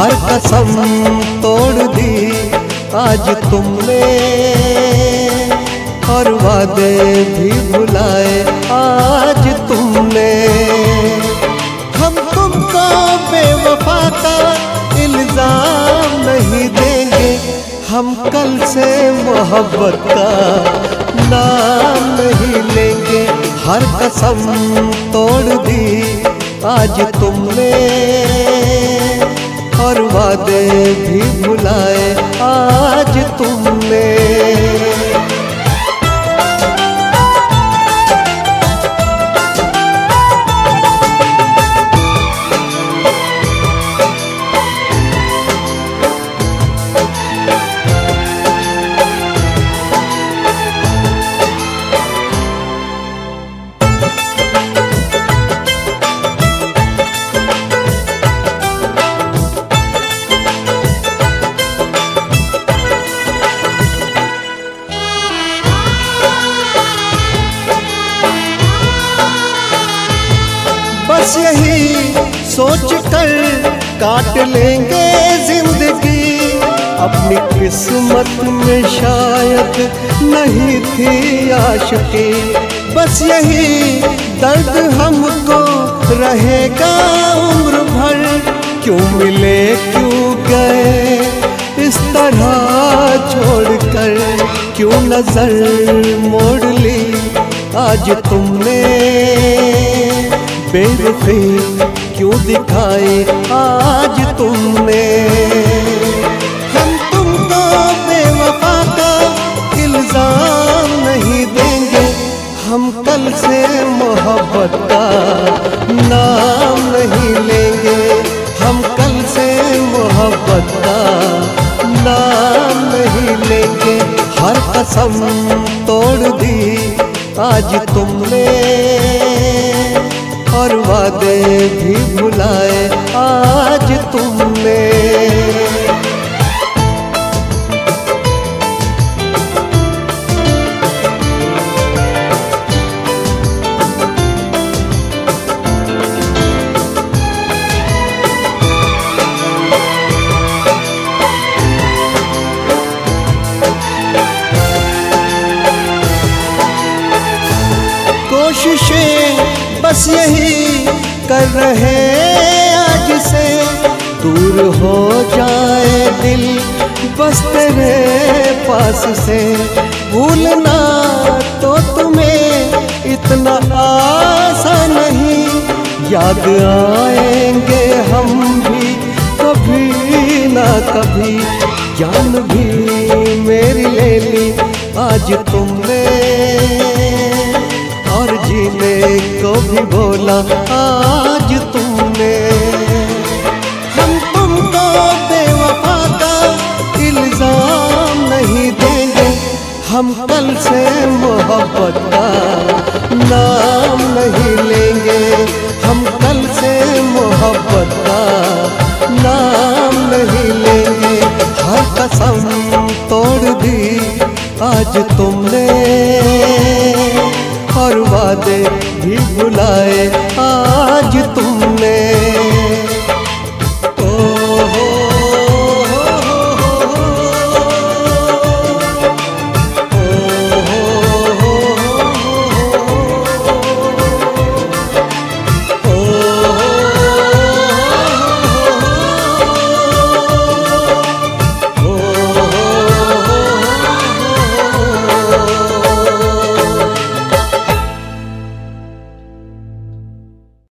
हर कसम तोड़ दी आज तुमने। और वादे भी भुलाए आज तुमने। हम तुमको बेवफा का इल्ज़ाम नहीं देंगे। हम कल से मोहब्बत का नाम नहीं लेंगे। हर कसम तोड़ दी आज तुमने। और वादे भी भुलाए आज तुमने बस यही सोच कर काट लेंगे ज़िंदगी। अपनी किस्मत में शायद नहीं थी आशिकी। बस यही दर्द हमको रहेगा उम्र भर। क्यों मिले, क्यों गए इस तरह छोड़कर? क्यों नज़र मोड़ ली आज तुमने बेरुखी क्यों दिखाई आज तुमने? हम तुमको बेवफा का इल्ज़ाम नहीं देंगे। हम कल से मोहब्बत का नाम नहीं लेंगे। हम कल से मोहब्बत का नाम नहीं लेंगे। हर कसम तोड़ दी आज तुमने। वादे भी भुलाए आज तुमने। कोशिशें बस यही कर रहे आज से। दूर हो जाए दिल बस तेरे पास से। भूलना तो तुम्हें इतना आसान नहीं। याद आएँगे हम भी कभी ना कभी। जान भी मेरी ले ली, आज तुमने जीने को भी बोला, आज तुमने हम तुमको बेवफा का इल्ज़ाम नहीं देंगे, हम कल से मोहब्बत का नाम नहीं लेंगे, हम कल से मोहब्बत का नाम नहीं लेंगे। हर कसम तोड़ दी आज तुमने। और वादे भी भुलाए आज तुम